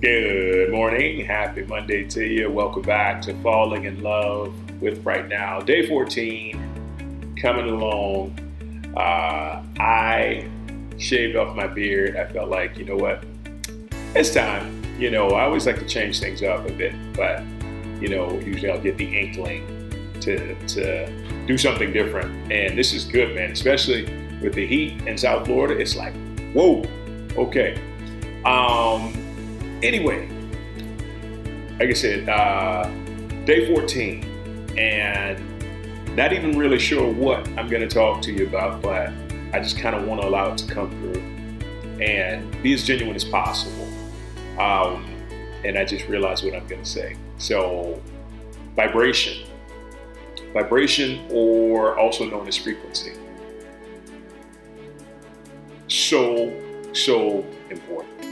Good morning. Happy Monday to you. Welcome back to Falling in Love with Right Now. Day 14 coming along. Uh, I shaved off my beard. I felt like, you know what? It's time. You know, I always like to change things up a bit, but, you know, usually I'll get the inkling to, to do something different. And this is good, man, especially with the heat in South Florida. It's like, whoa, okay. Um, Anyway, like I said, uh, day 14, and not even really sure what I'm going to talk to you about, but I just kind of want to allow it to come through and be as genuine as possible. Um, and I just realized what I'm going to say. So, vibration. Vibration, or also known as frequency. So, so important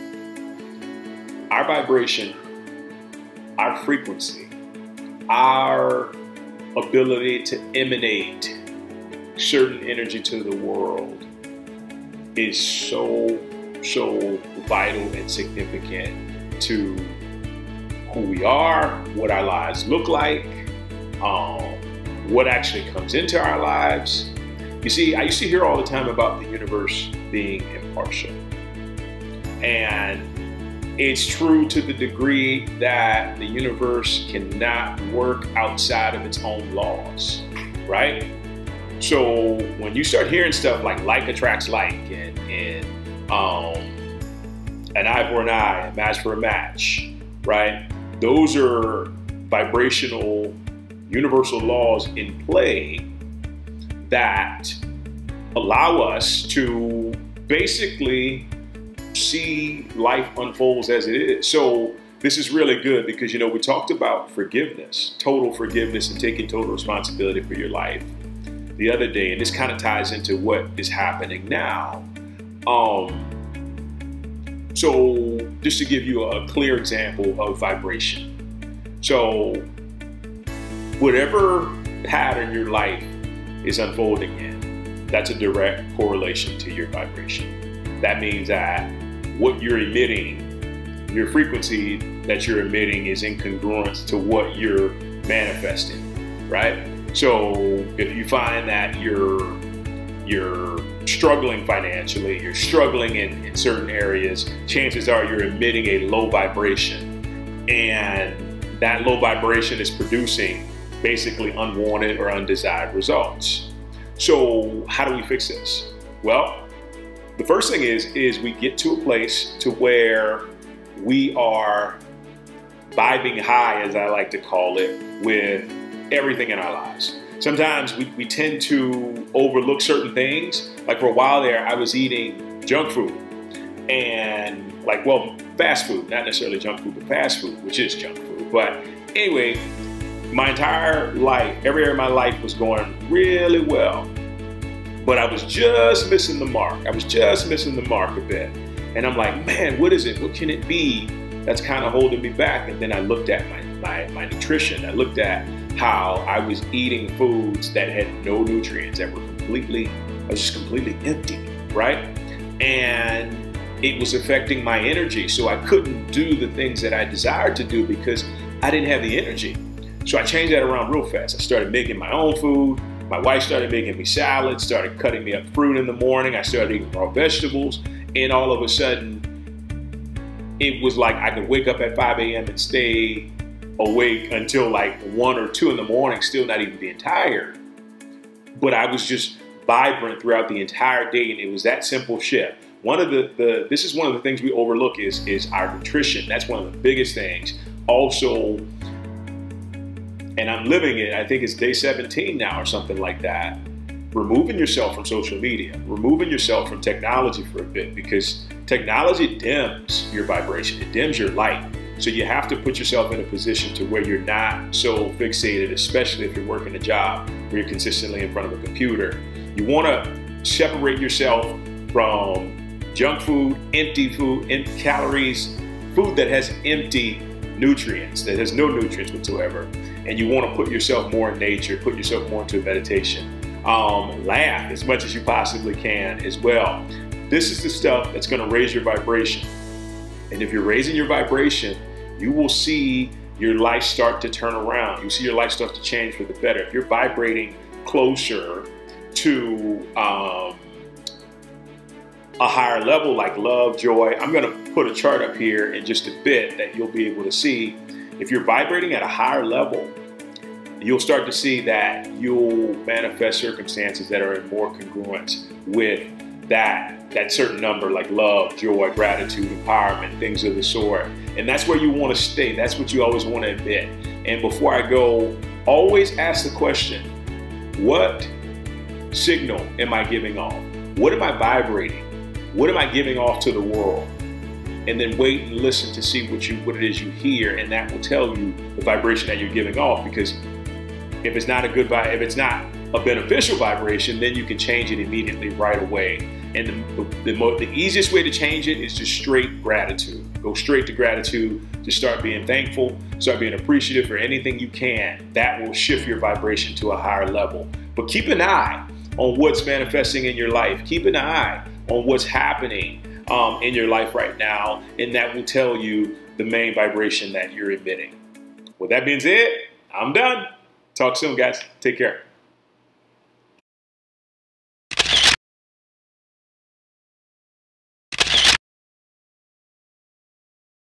our vibration, our frequency, our ability to emanate certain energy to the world is so, so vital and significant to who we are, what our lives look like, um, what actually comes into our lives. You see, I used to hear all the time about the universe being impartial. And it's true to the degree that the universe cannot work outside of its own laws, right? So when you start hearing stuff like like attracts like and, and um, an eye for an eye, a match for a match, right? Those are vibrational universal laws in play that allow us to basically see life unfolds as it is. So this is really good because, you know, we talked about forgiveness, total forgiveness and taking total responsibility for your life the other day. And this kind of ties into what is happening now. Um, so just to give you a clear example of vibration. So whatever pattern your life is unfolding in, that's a direct correlation to your vibration. That means that what you're emitting, your frequency that you're emitting is in congruence to what you're manifesting, right? So if you find that you're you're struggling financially, you're struggling in, in certain areas, chances are you're emitting a low vibration. And that low vibration is producing basically unwanted or undesired results. So how do we fix this? Well, the first thing is, is we get to a place to where we are vibing high, as I like to call it, with everything in our lives. Sometimes we, we tend to overlook certain things. Like for a while there, I was eating junk food and like, well, fast food, not necessarily junk food, but fast food, which is junk food. But anyway, my entire life, every area of my life was going really well but I was just missing the mark. I was just missing the mark a bit. And I'm like, man, what is it? What can it be that's kind of holding me back? And then I looked at my, my, my nutrition. I looked at how I was eating foods that had no nutrients, that were completely, I was just completely empty, right? And it was affecting my energy. So I couldn't do the things that I desired to do because I didn't have the energy. So I changed that around real fast. I started making my own food. My wife started making me salads, started cutting me up fruit in the morning. I started eating raw vegetables. And all of a sudden, it was like I could wake up at 5 a.m. and stay awake until like 1 or 2 in the morning, still not even being tired. But I was just vibrant throughout the entire day, and it was that simple shift. One of the, the this is one of the things we overlook is, is our nutrition. That's one of the biggest things. Also, and I'm living it. I think it's day 17 now or something like that. Removing yourself from social media, removing yourself from technology for a bit because technology dims your vibration, it dims your light. So you have to put yourself in a position to where you're not so fixated, especially if you're working a job where you're consistently in front of a computer. You want to separate yourself from junk food, empty food, empty calories, food that has empty nutrients, that has no nutrients whatsoever and you want to put yourself more in nature, put yourself more into meditation. Um, laugh as much as you possibly can as well. This is the stuff that's going to raise your vibration. And if you're raising your vibration, you will see your life start to turn around. You see your life start to change for the better. If you're vibrating closer to um, a higher level like love, joy, I'm going to put a chart up here in just a bit that you'll be able to see. If you're vibrating at a higher level, you'll start to see that you'll manifest circumstances that are in more congruence with that that certain number like love, joy, gratitude, empowerment, things of the sort. And that's where you want to stay. That's what you always want to admit. And before I go, always ask the question, what signal am I giving off? What am I vibrating? What am I giving off to the world? And then wait and listen to see what you what it is you hear, and that will tell you the vibration that you're giving off. Because if it's not a good vibe, if it's not a beneficial vibration, then you can change it immediately right away. And the, the, the, the easiest way to change it is just straight gratitude. Go straight to gratitude. Just start being thankful, start being appreciative for anything you can. That will shift your vibration to a higher level. But keep an eye on what's manifesting in your life. Keep an eye on what's happening um, in your life right now, and that will tell you the main vibration that you're emitting. With that being said, I'm done. Talk soon, guys. Take care.